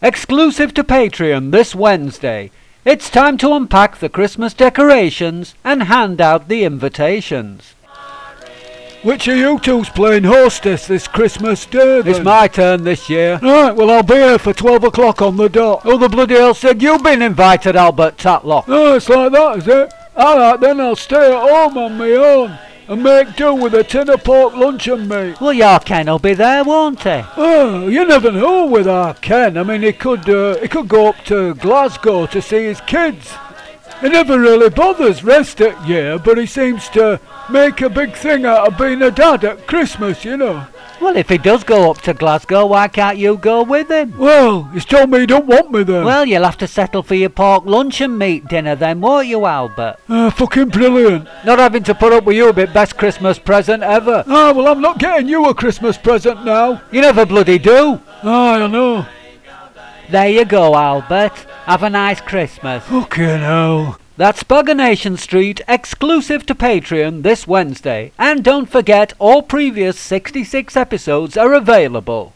Exclusive to Patreon this Wednesday. It's time to unpack the Christmas decorations and hand out the invitations. Which of you two's playing hostess this Christmas day then? It's my turn this year. Right, well I'll be here for 12 o'clock on the dot. Oh, the bloody hell said you've been invited, Albert Tatlock? Oh, it's like that, is it? Alright then, I'll stay at home on my own and make do with a tin of pork luncheon meat. Well, your Ken will be there, won't he? Oh, you never know with our Ken. I mean, he could, uh, he could go up to Glasgow to see his kids. He never really bothers rest at year, but he seems to make a big thing out of being a dad at Christmas, you know. Well, if he does go up to Glasgow, why can't you go with him? Well, he's told me he don't want me there. Well, you'll have to settle for your pork lunch and meat dinner then, won't you, Albert? Ah, fucking brilliant. Not having to put up with you a bit best Christmas present ever. Ah, well, I'm not getting you a Christmas present now. You never bloody do. Ah, I know. There you go, Albert. Have a nice Christmas. Fucking hell. That's Buggernation Street, exclusive to Patreon this Wednesday. And don't forget, all previous 66 episodes are available.